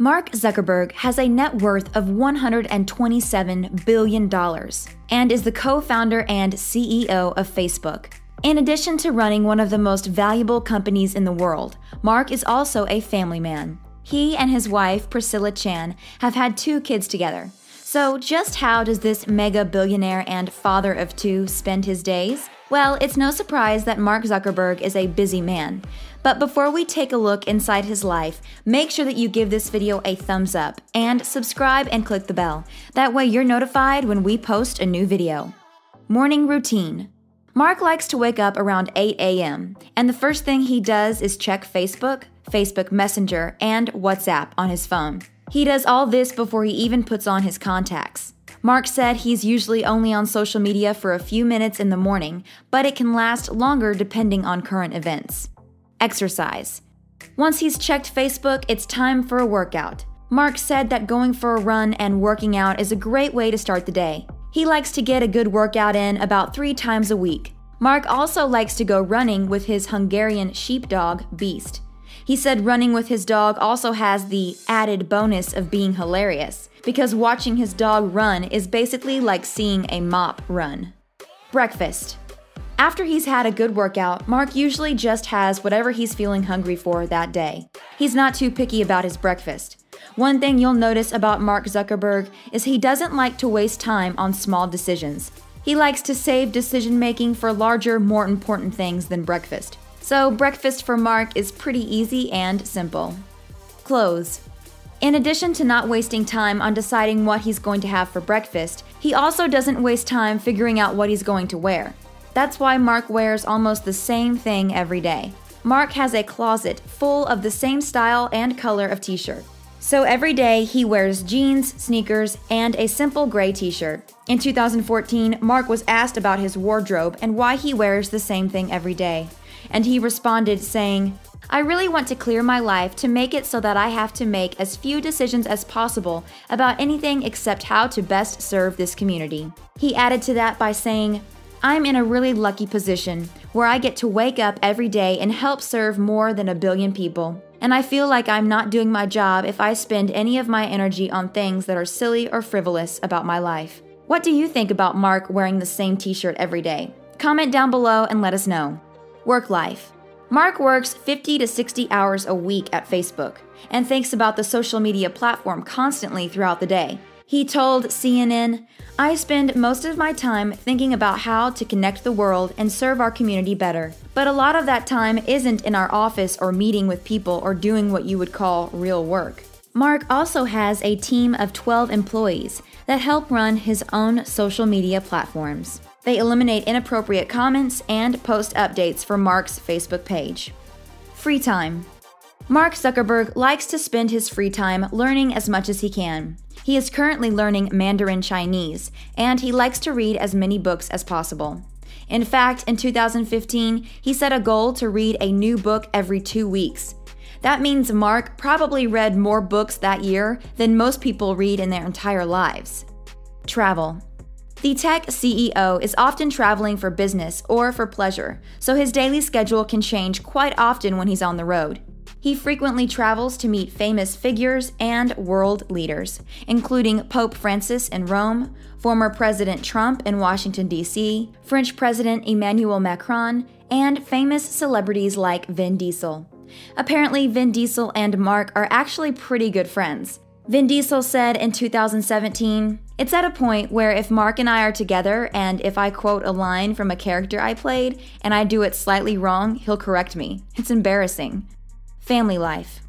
Mark Zuckerberg has a net worth of $127 billion and is the co founder and CEO of Facebook. In addition to running one of the most valuable companies in the world, Mark is also a family man. He and his wife, Priscilla Chan, have had two kids together. So, just how does this mega billionaire and father of two spend his days? Well, it's no surprise that Mark Zuckerberg is a busy man. But before we take a look inside his life, make sure that you give this video a thumbs up and subscribe and click the bell. That way you're notified when we post a new video. Morning routine. Mark likes to wake up around 8 a.m., and the first thing he does is check Facebook, Facebook Messenger, and WhatsApp on his phone. He does all this before he even puts on his contacts. Mark said he's usually only on social media for a few minutes in the morning, but it can last longer depending on current events. Exercise. Once he's checked Facebook, it's time for a workout. Mark said that going for a run and working out is a great way to start the day. He likes to get a good workout in about three times a week. Mark also likes to go running with his Hungarian sheepdog, Beast. He said running with his dog also has the added bonus of being hilarious, because watching his dog run is basically like seeing a mop run. Breakfast. After he's had a good workout, Mark usually just has whatever he's feeling hungry for that day. He's not too picky about his breakfast. One thing you'll notice about Mark Zuckerberg is he doesn't like to waste time on small decisions. He likes to save decision making for larger, more important things than breakfast. So, breakfast for Mark is pretty easy and simple. Clothes. In addition to not wasting time on deciding what he's going to have for breakfast, he also doesn't waste time figuring out what he's going to wear. That's why Mark wears almost the same thing every day. Mark has a closet full of the same style and color of t shirt. So every day he wears jeans, sneakers, and a simple gray t shirt. In 2014, Mark was asked about his wardrobe and why he wears the same thing every day and he responded saying, I really want to clear my life to make it so that I have to make as few decisions as possible about anything except how to best serve this community. He added to that by saying, I'm in a really lucky position where I get to wake up every day and help serve more than a billion people. And I feel like I'm not doing my job if I spend any of my energy on things that are silly or frivolous about my life. What do you think about Mark wearing the same t shirt every day? Comment down below and let us know. Work life. Mark works 50 to 60 hours a week at Facebook and thinks about the social media platform constantly throughout the day. He told CNN, I spend most of my time thinking about how to connect the world and serve our community better. But a lot of that time isn't in our office or meeting with people or doing what you would call real work. Mark also has a team of 12 employees that help run his own social media platforms. They eliminate inappropriate comments and post updates for Mark's Facebook page. Free time. Mark Zuckerberg likes to spend his free time learning as much as he can. He is currently learning Mandarin Chinese, and he likes to read as many books as possible. In fact, in 2015, he set a goal to read a new book every two weeks. That means Mark probably read more books that year than most people read in their entire lives. Travel. The tech CEO is often traveling for business or for pleasure, so his daily schedule can change quite often when he's on the road. He frequently travels to meet famous figures and world leaders, including Pope Francis in Rome, former President Trump in Washington, D.C., French President Emmanuel Macron, and famous celebrities like Vin Diesel. Apparently, Vin Diesel and Mark are actually pretty good friends. Vin Diesel said in 2017, It's at a point where if Mark and I are together and if I quote a line from a character I played and I do it slightly wrong, he'll correct me. It's embarrassing. Family life.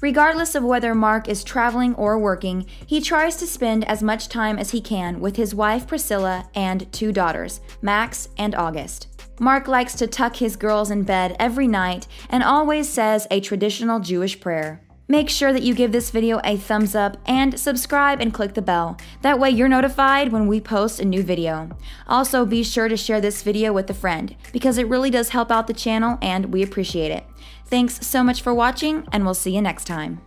Regardless of whether Mark is traveling or working, he tries to spend as much time as he can with his wife Priscilla and two daughters, Max and August. Mark likes to tuck his girls in bed every night and always says a traditional Jewish prayer. Make sure that you give this video a thumbs up and subscribe and click the bell. That way you're notified when we post a new video. Also, be sure to share this video with a friend because it really does help out the channel and we appreciate it. Thanks so much for watching and we'll see you next time.